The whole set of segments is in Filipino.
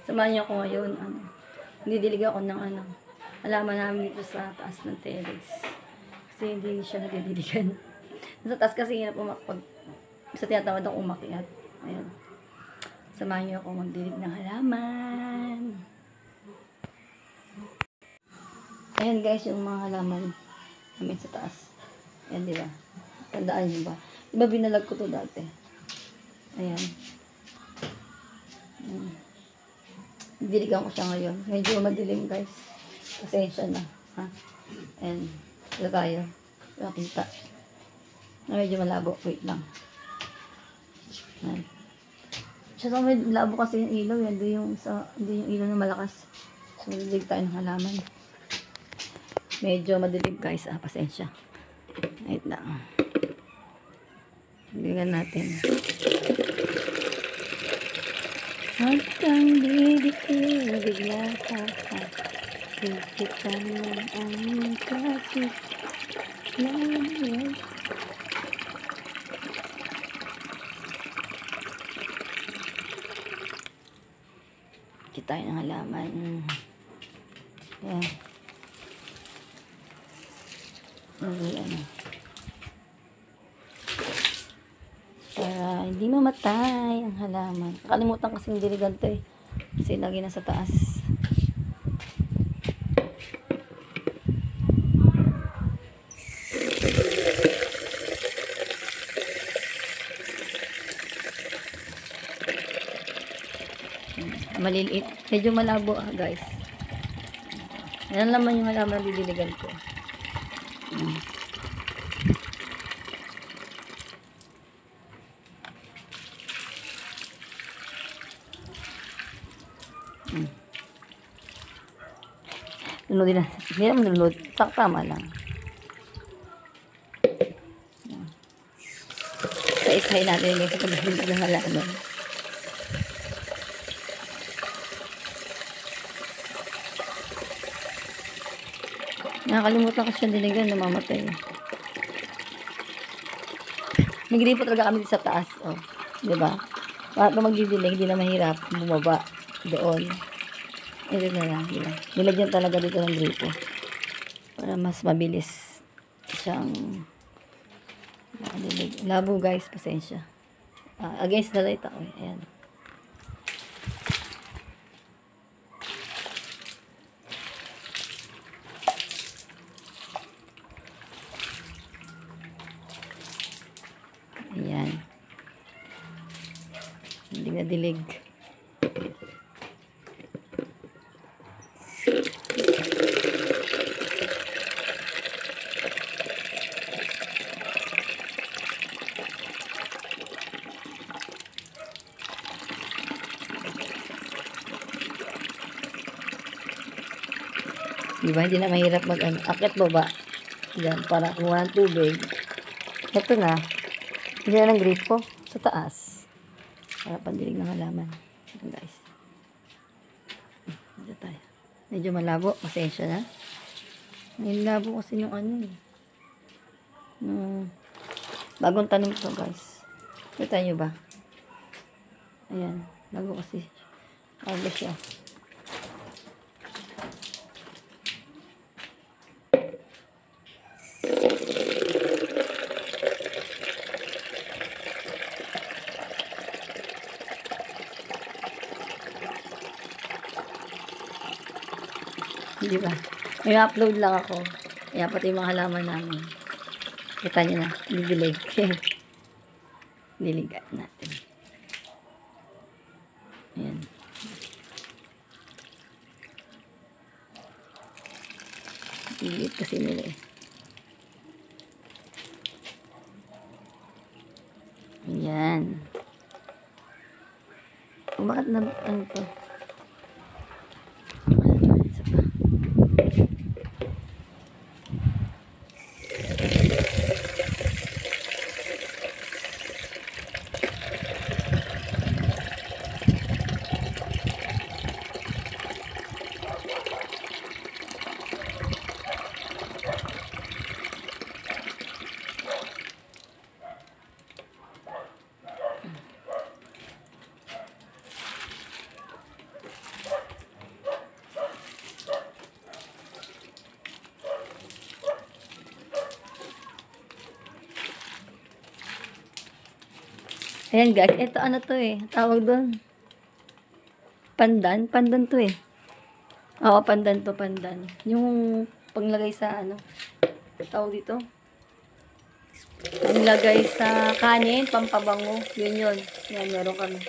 Samahan niyo ako ngayon. Ano, didilig ako ng ano. Alaman namin dito sa taas ng terrace. Kasi hindi siya nadidiligan. Sa taas kasi hirap umakpag. Sa tinatawad ako umakyat. Ayan. Samahan niyo ako magdilig ng halaman. Ayan guys, yung mga halaman namin sa taas. Ayan, di ba? Tandaan niyo ba? Di binalag ko to dati? Ayan. Ayan. Diligan ko siya ngayon. Medyo madilim guys. Pasensya na. Ha? Ayan. Ito tayo. Nakita. Na medyo malabo. Wait lang. Ayan. Siya sa may labo kasi yung ilaw. Yan doon yung, sa, doon yung ilaw na malakas. So, dilig tayo ng halaman. Medyo madilim guys. Ah, pasensya. Wait lang. Diligan natin. Huwag kang bibitiw, bigla ka pa. Pipitan mo ang kapit. Lalaway. Kita tayo ng halaman. Yan. Ay, ano. Hindi mamatay ang halaman. Nakalimutan kasi yung diligan eh. Kasi lagi nasa taas. Hmm, Maliliit. Medyo malabo ah, guys. Yan naman yung halaman na didiligan ko. Lunodin na. Hindi naman lunod. Tama lang. Sa-isay natin yung sa paghihintay ng halaman. Nakakalimutan ko siya diligan, namamatay. Nagripo talaga kami sa taas. Oh, di ba? Para pa magdidilig, hindi na mahirap bumaba doon. Ito na lang, ba? Nilagyan talaga dito ng gripo. Para mas mabilis siyang. Labo guys, pasensya. Ah, against the light ako. Ayan. Ayan. Hindi na dilig. Diba? Hindi na mahirap mag ano, akit baba. Yan, para kumuha ng tubig. Ito na. Hindi na ng gripo sa taas. Para pandilig ng halaman. Ito guys. Ito tayo. Medyo malabo. Pasensya na. May labo kasi yung ano eh. Hmm. Bagong tanong to guys. Kita nyo ba? Ayan. Bago kasi. Bago siya. Di ba? May upload lang ako. Kaya pati mga halaman namin. Kita nyo na. Didilig. Diligan natin. Ayan. Dilit kasi nila eh. Ayan. Bakit na, ano to? Ayan guys, ito ano to eh. Tawag doon. Pandan? Pandan to eh. Oo, pandan to, pandan. Yung panglagay sa ano. Tawag dito. Panglagay sa kanin, pampabango. Yun yun. Yan, meron kami.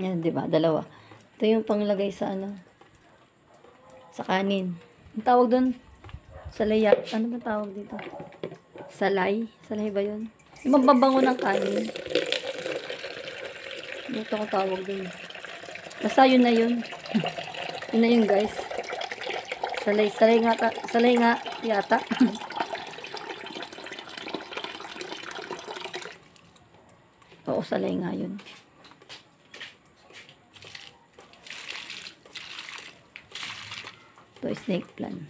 Yan, di ba? Dalawa. Ito yung panglagay sa ano? Sa kanin. Ang tawag doon? Salaya. Ano ba tawag dito? Salay? Salay ba yun? Yung mababango ng kanin. Ito ko tawag doon. Basta yun na yun. yun na yun guys. Salay, salay nga, ta, salay nga yata. Oo, salay nga yun. Snake plant.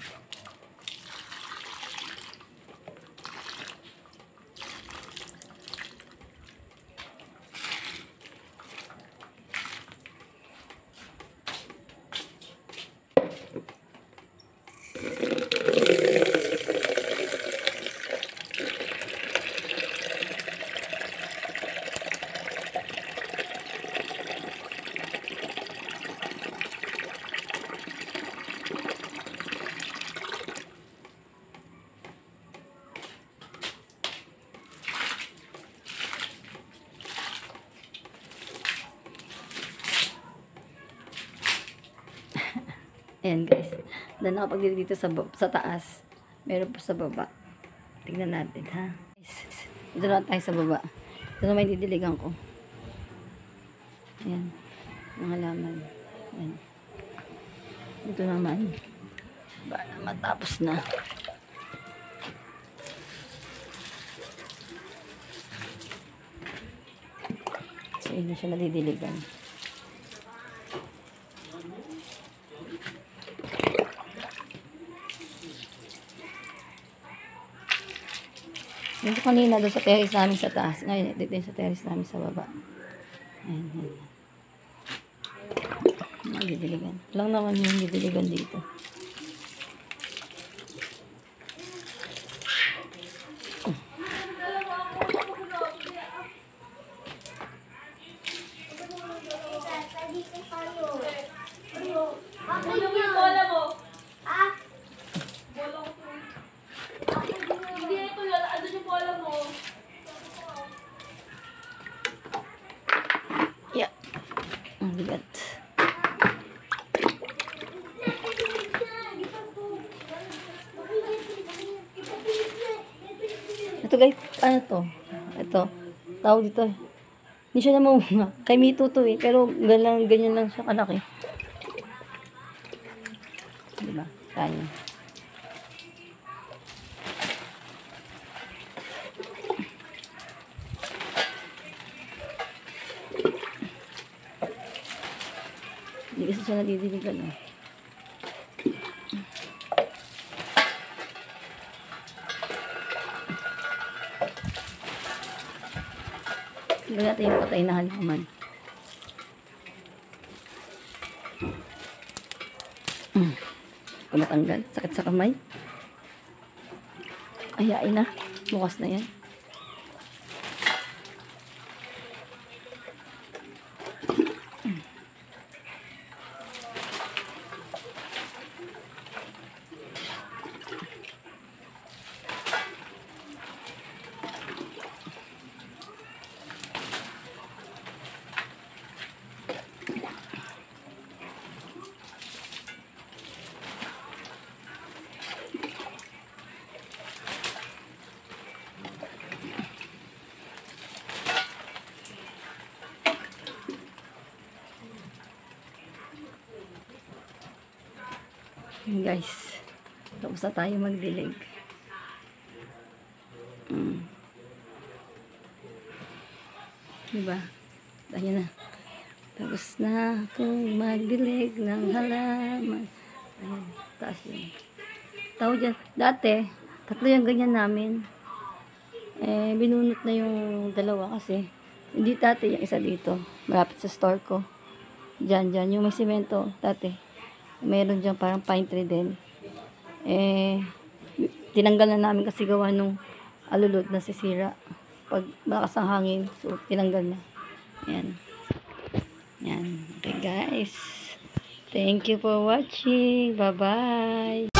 Ayan guys. Dahil nakapagdiri dito sa, sa taas. Meron pa sa baba. Tignan natin ha. Dito na tayo sa baba. Ito na may didiligan ko. Ayan. Mga laman. Ayan. Ito naman. Ba matapos na. So, hindi siya nadidiligan. Dito kanina doon sa terrace namin sa taas. Ngayon, dito yung sa terrace namin sa baba. Ayan, ayan. Didiligan. Lang naman yung didiligan dito. Ano yung bola mo? Ah? Bola ko to. Hindi ito yun. Ano yung bola mo? Yeah. Ang bigat. Ito guys, ano to? Ito. Tawag dito. Hindi siya namunga. Kay Mito to eh. Pero ganyan, ganyan lang siya kalaki. Diba? Kanya. Hindi kasi siya nadidiligan eh. Tignan natin yung patay na halaman. Mm. Kung matanggal. Sakit sa kamay. Ayain na. Bukas na yan. Guys. Tapos na tayo magdilig. Mm. Diba? Ayan na. Tapos na akong magdilig ng halaman. Ayan, taas yun. Tawag dyan. Dati, tatlo yung ganyan namin. Eh, binunot na yung dalawa kasi hindi dati yung isa dito. Malapit sa store ko. Diyan, diyan. Yung may simento, dati. Meron dyan parang pine tree din. Eh, tinanggal na namin kasi gawa nung alulod na sisira. Pag malakas ang hangin, so tinanggal na. Yan. Yan. Okay, guys. Thank you for watching. Bye-bye.